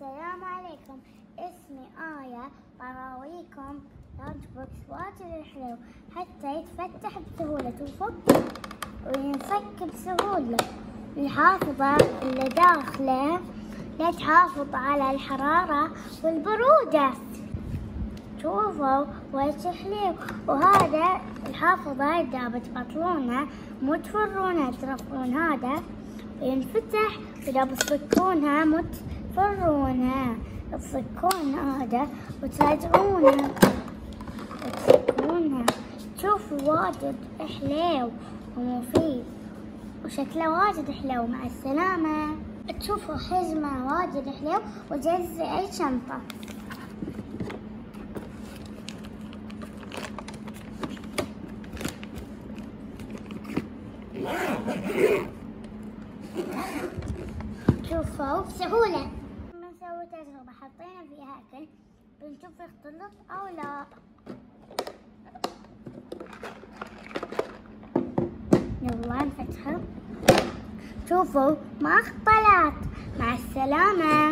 السلام عليكم. اسمي آية. براويكم لانش بوكس واجد حلو حتى يتفتح بسهولة. ويفك وينفك بسهولة. الحافظة اللي داخله. لا تحافظ على الحرارة والبرودة. شوفوا وش حليو وهذا الحافظة إذا بتبطلونه مو تفرونه ترفعون هذا. ينفتح إذا بتصكونها مو تفرونه تصكون هذا وترجعونه وتسكرونها شوفوا واجد حليو ومفيد وشكله واجد حلو مع السلامة. تشوفوا حجمه واجد حلو وجزء أي شنطة شوفوا بسهولة تجربة حطينا فيها أكل. بنشوف يختلط أو لا. يلا نفتحه. شوفوا ما اختلط مع السلامة.